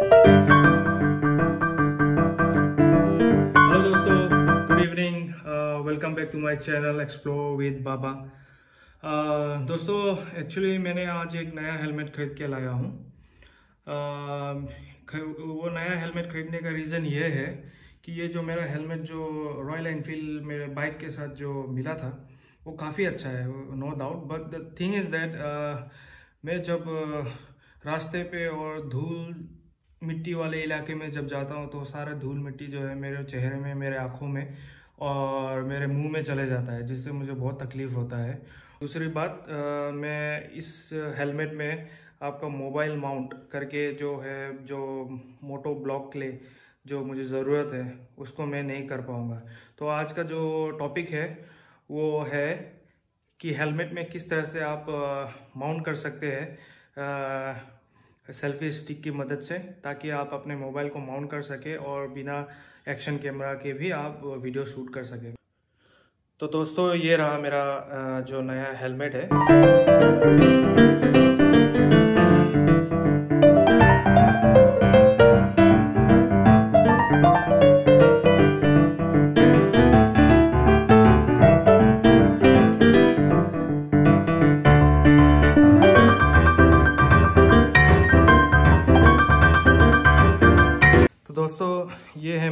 Hello दोस्तों. Good evening welcome back to my channel explore with Baba दोस्तों actually मैंने आज एक नया हेलमेट खरीद के लाया हूँ. Uh, वो नया हेलमेट खरीदने का रीज़न ये है कि ये जो मेरा हेलमेट जो रॉयल एनफील्ड मेरे बाइक के साथ जो मिला था वो काफ़ी अच्छा है no doubt but the thing is that मैं जब uh, रास्ते पे और धूल मिट्टी वाले इलाके में जब जाता हूँ तो सारा धूल मिट्टी जो है मेरे चेहरे में मेरे आँखों में और मेरे मुँह में चले जाता है जिससे मुझे बहुत तकलीफ़ होता है। दूसरी बात आ, मैं इस हेलमेट में आपका मोबाइल माउंट करके जो है जो मोटो ब्लॉक ले जो मुझे ज़रूरत है उसको मैं नहीं कर पाऊँगा। तो आज का जो टॉपिक है वो है कि हेलमेट में किस तरह से आप माउंट कर सकते हैं। सेल्फी स्टिक की मदद से, ताकि आप अपने मोबाइल को माउंट कर सके और बिना एक्शन कैमरा के भी आप वीडियो शूट कर सकें। तो दोस्तों, ये रहा मेरा जो नया हेलमेट है।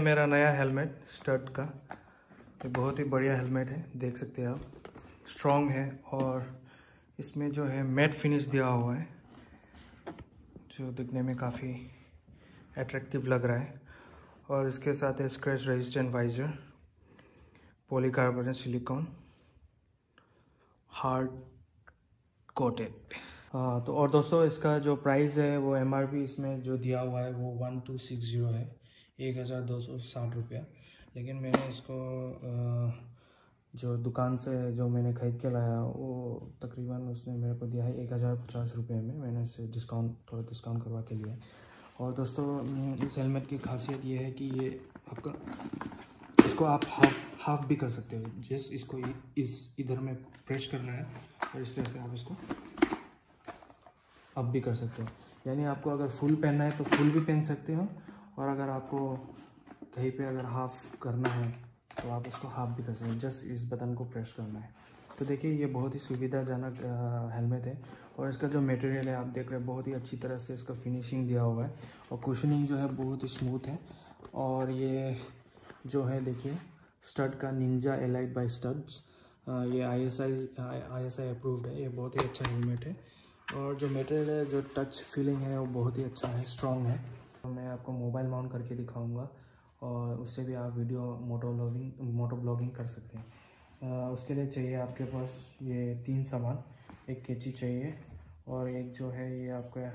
मेरा नया हेलमेट, स्टड का। ये बहुत ही बढ़िया हेलमेट है, देख सकते हैं आप। स्ट्रॉन्ग है और इसमें जो है मैट फिनिश दिया हुआ है, जो दिखने में काफ़ी अट्रैक्टिव लग रहा है। और इसके साथ है scratch resistant visor polycarbonate silicone hard coated हाँ तो और दोस्तों, इसका जो प्राइस है, वो एमआरपी इसमें जो दिया हुआ है, वो वन टू सिक्स ज़ीरो है। एक हज़ार दो सौ साठ रुपया। लेकिन मैंने इसको जो दुकान से जो मैंने ख़रीद के लाया, वो तकरीबन उसने मेरे को दिया है एक हज़ार पचास रुपये में। मैंने इसे डिस्काउंट थोड़ा डिस्काउंट करवा के लिया और दोस्तों इस हेलमेट की खासियत ये है कि ये आपका, इसको आप हाफ़ हाफ़ भी कर सकते हो। जिस इसको इस, इधर में प्रेस कर करना है, और इस तरह से आप इसको अप भी कर सकते हो। यानी आपको अगर फुल पहनना है तो फुल भी पहन सकते हो और अगर आपको कहीं पे अगर हाफ़ करना है तो आप इसको हाफ़ भी कर सकते हैं। जस्ट इस बटन को प्रेस करना है। तो देखिए, ये बहुत ही सुविधाजनक हेलमेट है। और इसका जो मटेरियल है, आप देख रहे हैं, बहुत ही अच्छी तरह से इसका फिनिशिंग दिया हुआ है। और कुशनिंग जो है, बहुत ही स्मूथ है। और ये जो है, देखिए स्टड का निंजा एलाइट बाई स्टड्स ये I S I I S I approved है। ये बहुत ही अच्छा हेलमेट है। और जो मटेरियल है, जो टच फीलिंग है, वो बहुत ही अच्छा है स्ट्रॉन्ग है। मैं आपको मोबाइल माउंट करके दिखाऊँगा और उससे भी आप video moto blogging moto blogging कर सकते हैं। उसके लिए चाहिए आपके पास ये तीन सामान, एक केची चाहिए और एक जो है ये आपका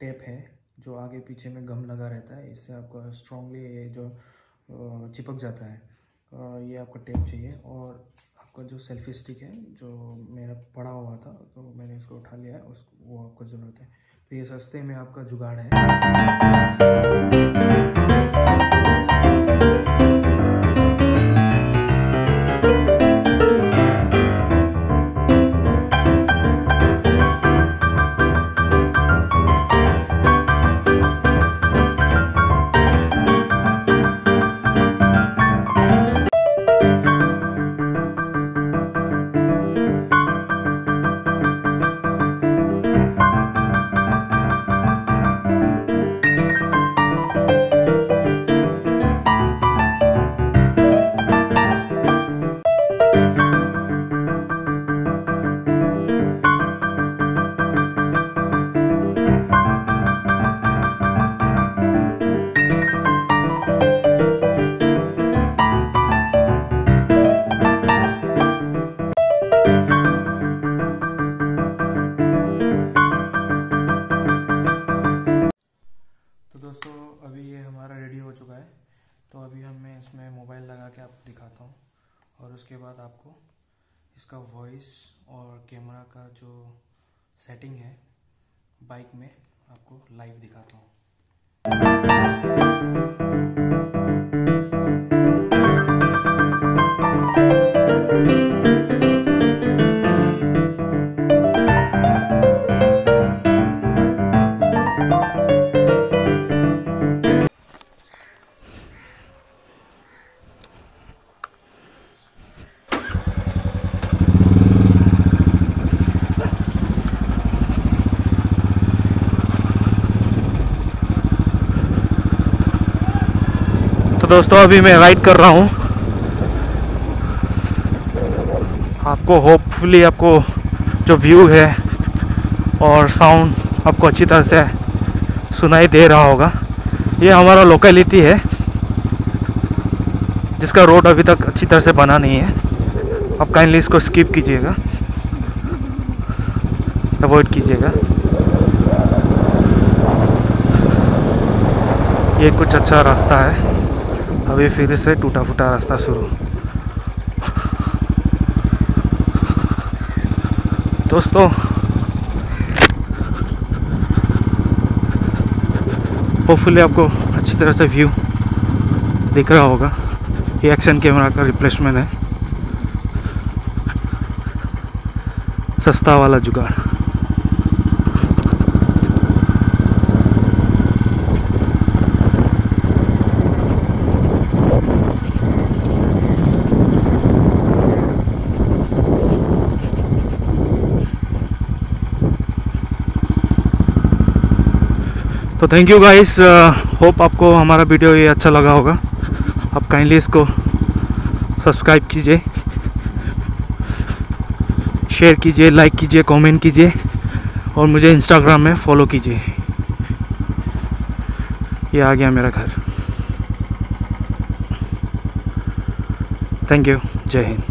टेप है जो आगे पीछे में गम लगा रहता है, इससे आपका स्ट्रॉन्गली ये जो चिपक जाता है। ये आपका टेप चाहिए और आपका जो सेल्फी स्टिक है जो मेरा पड़ा हुआ था तो मैंने इसको उठा लिया है, उस, वो आपको ज़रूरत है। तो ये सस्ते में आपका जुगाड़ है। तो अभी हम मैं इसमें मोबाइल लगा के आपको दिखाता हूँ। और उसके बाद आपको इसका वॉइस और कैमरा का जो सेटिंग है बाइक में आपको लाइव दिखाता हूँ। दोस्तों, अभी मैं राइड कर रहा हूँ। आपको होपफुली आपको जो व्यू है और साउंड आपको अच्छी तरह से सुनाई दे रहा होगा। ये हमारा लोकेलिटी है, जिसका रोड अभी तक अच्छी तरह से बना नहीं है। आप काइंडली इसको स्किप कीजिएगा। अवॉइड कीजिएगा। ये कुछ अच्छा रास्ता है। अभी फिर से टूटा फूटा रास्ता शुरू। दोस्तों होपफुली आपको अच्छी तरह से व्यू दिख रहा होगा ये एक्शन कैमरा का रिप्लेसमेंट है। सस्ता वाला जुगाड़। तो थैंक यू गाइस होप आपको हमारा वीडियो ये अच्छा लगा होगा। आप काइंडली इसको सब्सक्राइब कीजिए शेयर कीजिए लाइक कीजिए कमेंट कीजिए, और मुझे इंस्टाग्राम में फॉलो कीजिए। ये आ गया मेरा घर। थैंक यू जय हिंद।